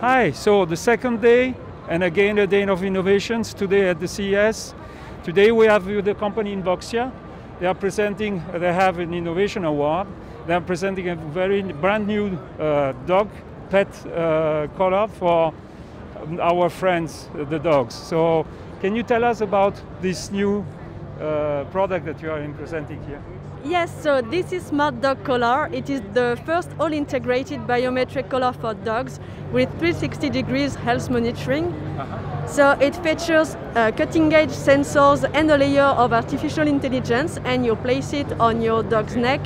Hi, so the second day, and again a day of innovations today at the CES. Today we have with the company Invoxia. They are presenting, they have an innovation award. They are presenting a very brand new uh, dog pet uh, collar for our friends, the dogs. So can you tell us about this new uh, product that you are presenting here? Yes, so this is Smart Dog Collar. It is the first all integrated biometric collar for dogs with 360 degrees health monitoring. Uh-huh. So it features uh, cutting edge sensors and a layer of artificial intelligence, and you place it on your dog's neck,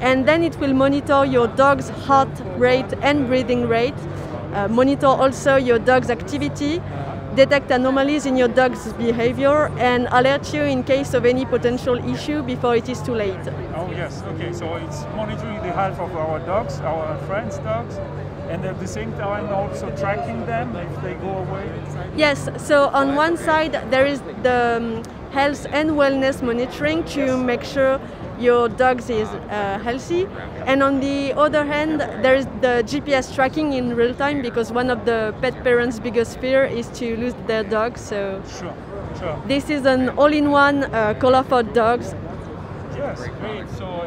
and then it will monitor your dog's heart rate and breathing rate, uh, monitor also your dog's activity detect anomalies in your dog's behavior and alert you in case of any potential issue before it is too late. Oh yes, okay, so it's monitoring the health of our dogs, our friends' dogs, and at the same time also tracking them if they go away? Yes, so on one side there is the um, health and wellness monitoring to make sure your dog is uh, healthy. And on the other hand, there is the GPS tracking in real time because one of the pet parents' biggest fear is to lose their dog. So sure, sure. this is an all-in-one uh, collar for dogs. Yes, great. So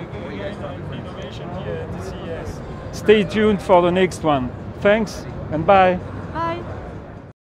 innovation here at the CES. Stay tuned for the next one. Thanks and bye.